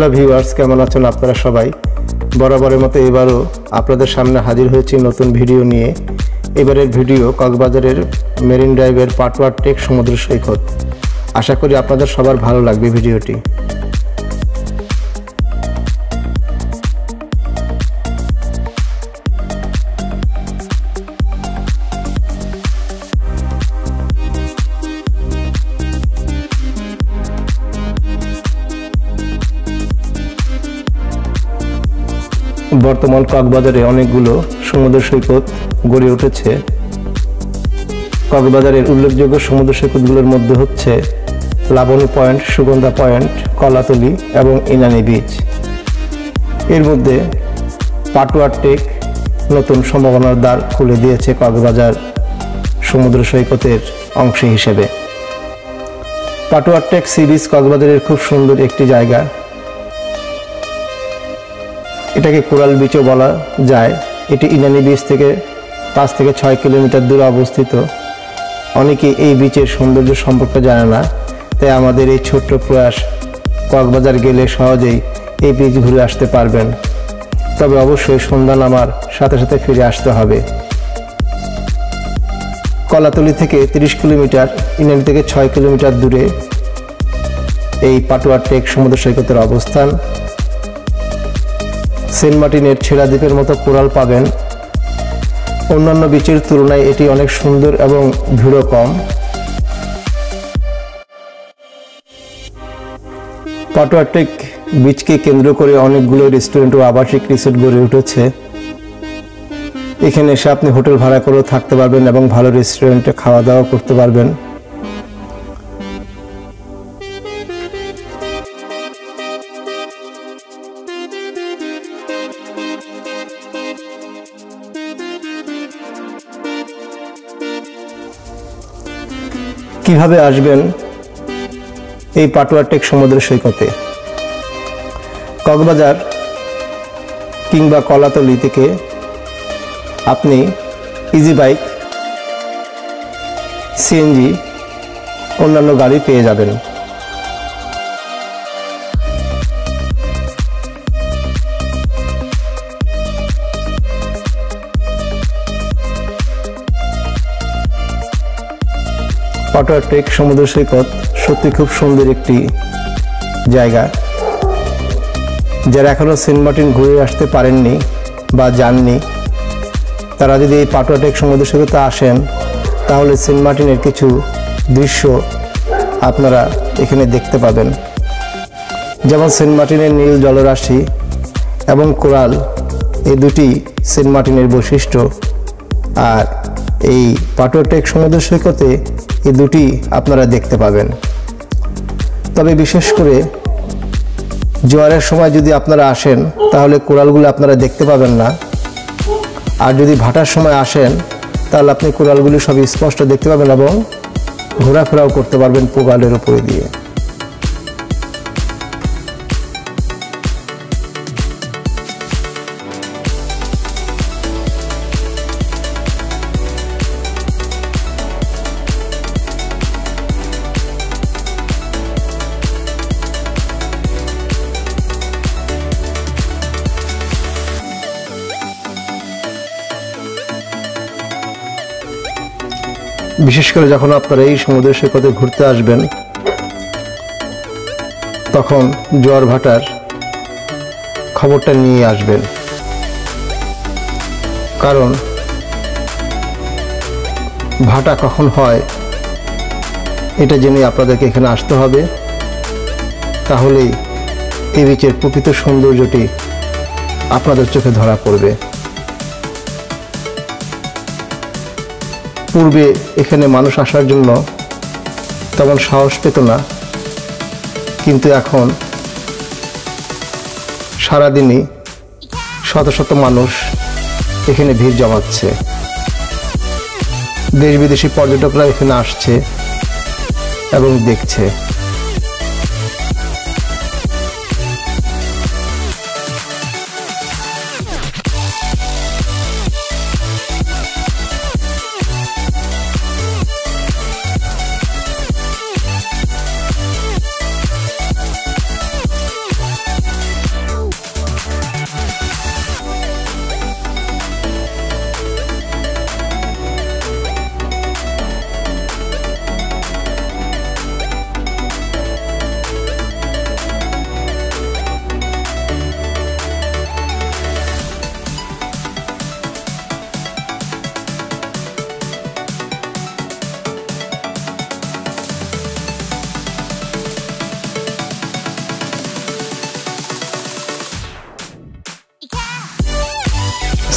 Hello viewers, কেমন আছেন আপনারা সবাই? বরাবরের মতো এবারও আপনাদের সামনে হাজির হয়েছি নতুন ভিডিও নিয়ে। এবারের ভিডিও কক্সবাজারের মেরিন ড্রাইভের পাটওয়ার টেক সমুদ্র সৈকত। আশা করি আপনাদের সবার ভালো লাগবে ভিডিওটি। বর্তমান কক্সবাজারে অনেকগুলো সমুদ্র সৈকত গড়ে উঠেছে। কক্সবাজারের উল্লেখযোগ্য সমুদ্র সৈকতগুলোর মধ্যে হচ্ছে লাবণী পয়েন্ট, সুগন্ধা পয়েন্ট, কলাতলি এবং ইনানি বিচ। এর মধ্যে পাটুয়ার টেক নতুন সম্ভাবনার দ্বার খুলে দিয়েছে কক্সবাজার সমুদ্র সৈকতের অংশ হিসেবে। পাটুয়ার টেক সি বিচ কক্সবাজারের খুব সুন্দর একটি জায়গা। এটাকে কোরাল বিচও বলা যায়। এটি ইনানি বিচ থেকে পাঁচ থেকে ছয় কিলোমিটার দূরে অবস্থিত। অনেকে এই বিচের সৌন্দর্য সম্পর্কে জানে না, তাই আমাদের এই ছোট্ট প্রয়াস কক্সবাজার গেলে সহজেই এই বিচ ঘুরে আসতে পারবেন। তবে অবশ্যই সন্ধ্যা নামার সাথে সাথে ফিরে আসতে হবে। কলাতলি থেকে তিরিশ কিলোমিটার, ইনানি থেকে ছয় কিলোমিটার দূরে এই পাটুয়া টেক সমুদ্র সৈকতের অবস্থান। সেন্ট মার্টিনের ছেড়া দ্বীপের মতো কোরাল পাবেন। অন্যান্য বিচের তুলনায় এটি অনেক সুন্দর এবং ভিড়ও কম। পাটুয়াটেক বিচকে কেন্দ্র করে অনেকগুলো রেস্টুরেন্ট ও আবাসিক রিসোর্ট গড়ে উঠেছে। এখানে এসে আপনি হোটেল ভাড়া করেও থাকতে পারবেন এবং ভালো রেস্টুরেন্টে খাওয়া দাওয়া করতে পারবেন। কীভাবে আসবেন এই পাটুয়াটেক সমুদ্র সৈকতে? কক্সবাজার কিংবা কলাতলি থেকে আপনি ইজি বাইক সিএনজি অন্যান্য গাড়ি পেয়ে যাবেন। পাটোয়া টেক সমুদ্র সৈকত সত্যি খুব সুন্দর একটি জায়গা। যারা এখনও সেন্ট মার্টিন ঘুরে আসতে পারেননি বা যাননি, তারা যদি এই পাটোয়া ট্রেক সমুদ্র সৈকতে আসেন, তাহলে সেন্ট মার্টিনের কিছু দৃশ্য আপনারা এখানে দেখতে পাবেন। যেমন সেন্ট মার্টিনের নীল জলরাশি এবং কোরাল, এই দুটি সেন্ট মার্টিনের বৈশিষ্ট্য। আর এই পাটোয়া টেক সমুদ্র সৈকতে এই দুটি আপনারা দেখতে পাবেন। তবে বিশেষ করে জোয়ারের সময় যদি আপনারা আসেন, তাহলে কোরালগুলো আপনারা দেখতে পাবেন না। আর যদি ভাটার সময় আসেন, তাহলে আপনি কোরালগুলি সবই স্পষ্ট দেখতে পাবেন এবং ঘোরাফেরাও করতে পারবেন পোগালের উপরে দিয়ে। করে যখন আপনারা এই সমুদ্র সৈকতে ঘুরতে আসবেন, তখন জোয়ার ভাটার খবরটা নিয়ে আসবেন। কারণ ভাটা কখন হয়, এটা জেনে আপনাদেরকে এখানে আসতে হবে। তাহলেই এই বিচের প্রকৃত সৌন্দর্যটি আপনাদের চোখে ধরা পড়বে। পূর্বে এখানে মানুষ আসার জন্য তেমন সাহস পেত না। কিন্তু এখন সারাদিনই শত শত মানুষ এখানে ভিড় জমাচ্ছে। দেশ বিদেশি পর্যটকরা এখানে আসছে এবং দেখছে।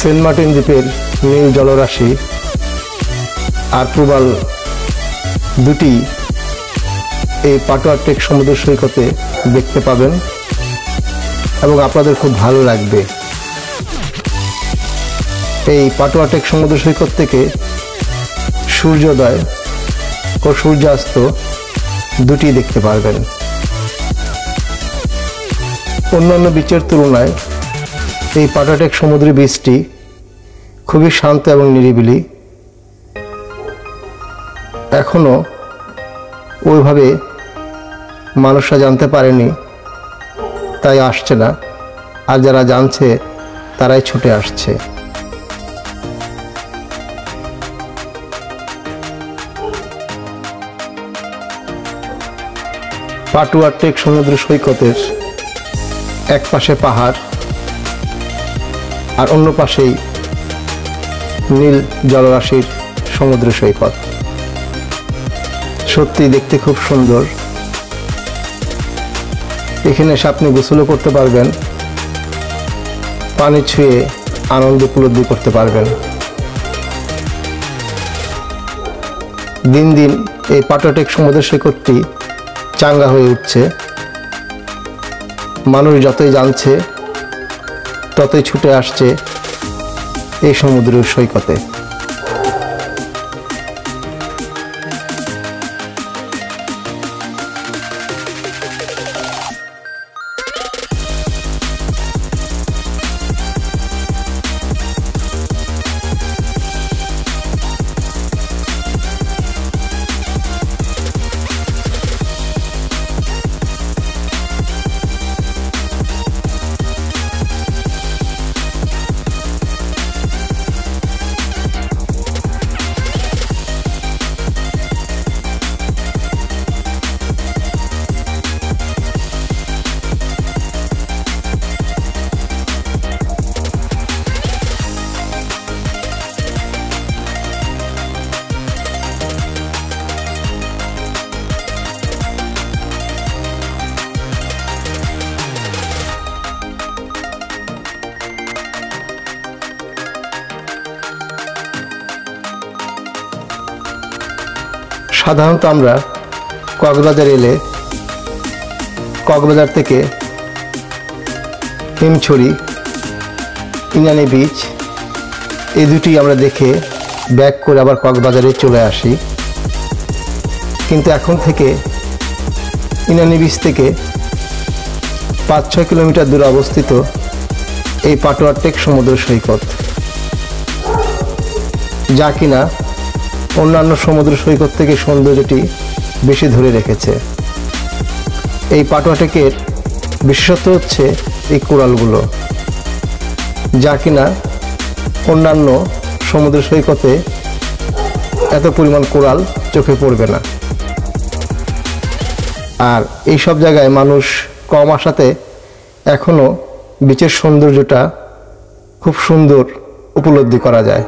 সেন্ট মার্টিন দ্বীপের নীল জলরাশি আর প্রবাল দুটি এই পাটোয়ার টেক সমুদ্র সৈকতে দেখতে পাবেন এবং আপনাদের খুব ভালো লাগবে। এই পাটোয়া টেক সমুদ্র সৈকত থেকে সূর্যোদয় ও সূর্যাস্ত দুটি দেখতে পারবেন। অন্যান্য বিচের তুলনায় এই পাটাটেক সমুদ্রী বীচটি খুবই শান্ত এবং নিরিবিলি। এখনও ওইভাবে মানুষরা জানতে পারেনি, তাই আসছে না। আর যারা জানছে, তারাই ছুটে আসছে। পাটুয়ার টেক সমুদ্র সৈকতের এক পাশে পাহাড় আর অন্য পাশেই নীল জলরাশির সমুদ্র সৈকত। সত্যি দেখতে খুব সুন্দর। এখানে এসে আপনি গোসলও করতে পারবেন। পানি ছুঁয়ে আনন্দ উপলব্ধি করতে পারবেন। দিন দিন এই পাটাটেক সমুদ্র সৈকতটি চাঙ্গা হয়ে উঠছে। মানুষ যতই জানছে ততই ছুটে আসছে এই সমুদ্র সৈকতে। সাধারণত আমরা কক্সবাজার এলে কক্সবাজার থেকে হিমছড়ি, ইনানি বিচ এই দুটি আমরা দেখে ব্যাক করে আবার কক্সবাজারে চলে আসি। কিন্তু এখন থেকে ইনানি বিচ থেকে পাঁচ ছয় কিলোমিটার দূরে অবস্থিত এই পাটোয়ার টেক সমুদ্র সৈকত। যা কিনা অন্যান্য সমুদ্র সৈকত থেকে সৌন্দর্যটি বেশি ধরে রেখেছে। এই পাটোয়াটেকের বিশেষত্ব হচ্ছে এই কোরালগুলো যা কিনা অন্যান্য সমুদ্র সৈকতে এত পরিমাণ কোরাল চোখে পড়বে না। আর এই সব জায়গায় মানুষ কম আসাতে এখনও বিচের সৌন্দর্যটা খুব সুন্দর উপলব্ধি করা যায়।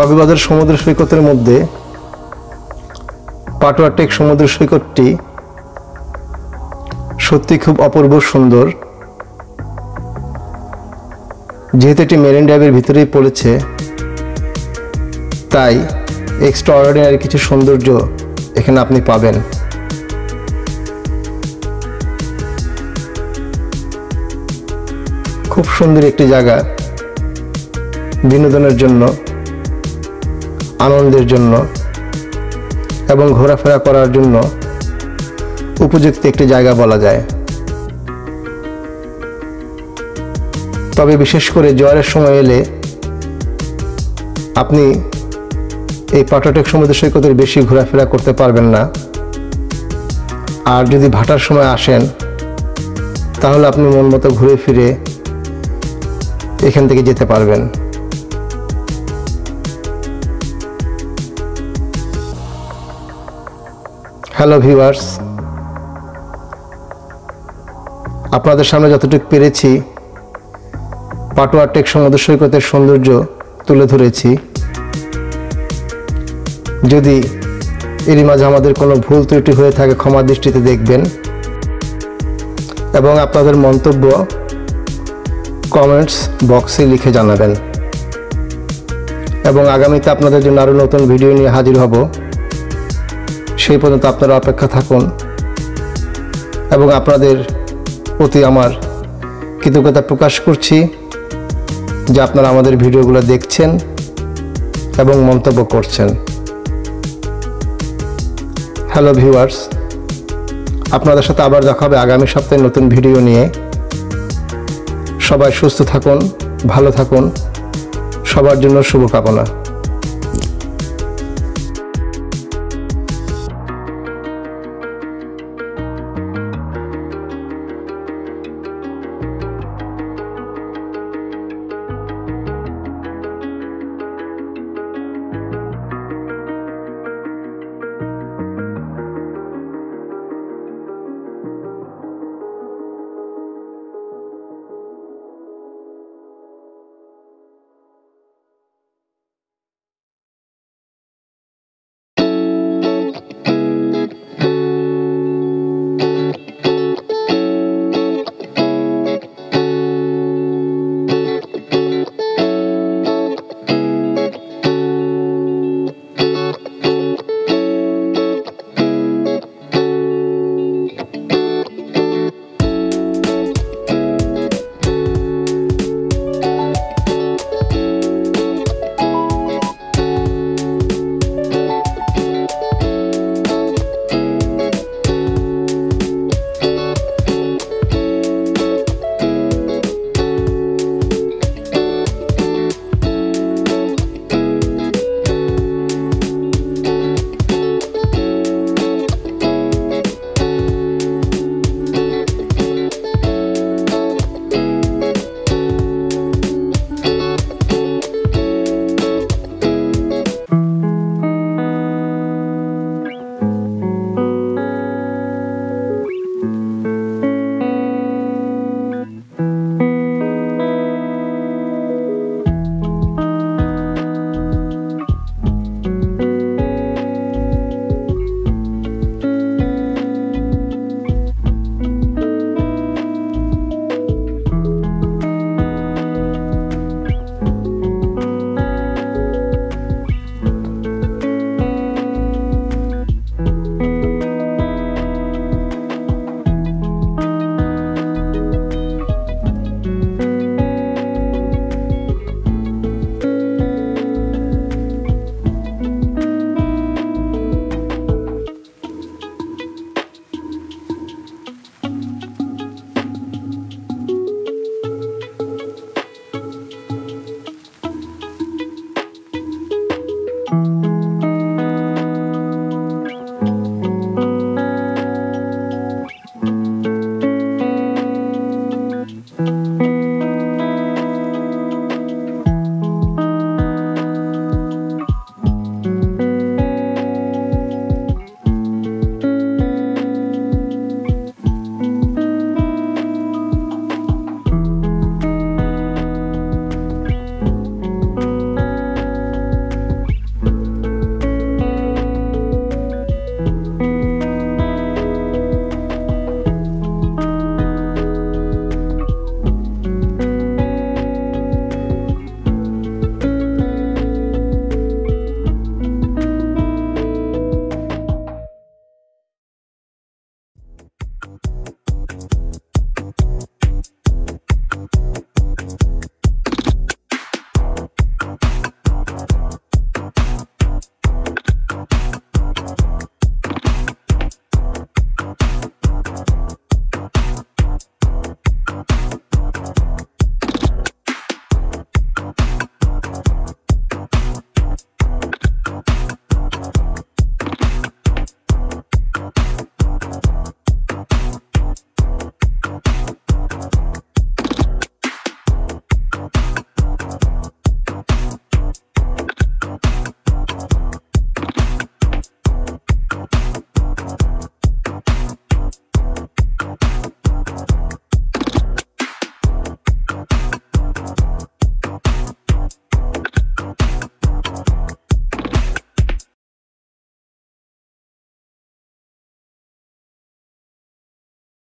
কক্সবাজার সমুদ্র সৈকতের মধ্যে, পাটোয়া টেক সমুদ্র সৈকতটি সত্যি খুব অপূর্ব সুন্দর। যেহেতু এটি মেরিন ড্রাইভের ভিতরেই পড়েছে, তাই এক্সট্রা অর্ডিনারি কিছু সৌন্দর্য এখানে আপনি পাবেন। খুব সুন্দর একটি জায়গা বিনোদনের জন্য। আনন্দের জন্য এবং ঘোরাফেরা করার জন্য উপযুক্ত একটি জায়গা বলা যায়। তবে বিশেষ করে জ্বরের সময় এলে আপনি এই পাটাটেক সমুদ্র সৈকতের বেশি ঘোরাফেরা করতে পারবেন না। আর যদি ভাটার সময় আসেন, তাহলে আপনি মন মতো ঘুরে ফিরে এখান থেকে যেতে পারবেন। হ্যালো ভিউয়ার্স, আপনাদের সামনে যতটুকু পেরেছি পাটোয়া টেক সমুদ্র সৈকতের সৌন্দর্য তুলে ধরেছি। যদি এরই মাঝে আমাদের কোনো ভুল ত্রুটি হয়ে থাকে, ক্ষমা দৃষ্টিতে দেখবেন। এবং আপনাদের মন্তব্য কমেন্টস বক্সে লিখে জানাবেন। এবং আগামীতে আপনাদের জন্য আরও নতুন ভিডিও নিয়ে হাজির হব। সেই পর্যন্ত আপনারা অপেক্ষা থাকুন এবং আপনাদের প্রতি আমার কৃতজ্ঞতা প্রকাশ করছি যে আপনারা আমাদের ভিডিওগুলো দেখছেন এবং মন্তব্য করছেন। হ্যালো ভিউয়ার্স আপনাদের সাথে আবার দেখা হবে আগামী সপ্তাহে নতুন ভিডিও নিয়ে। সবাই সুস্থ থাকুন, ভালো থাকুন। সবার জন্য শুভকামনা।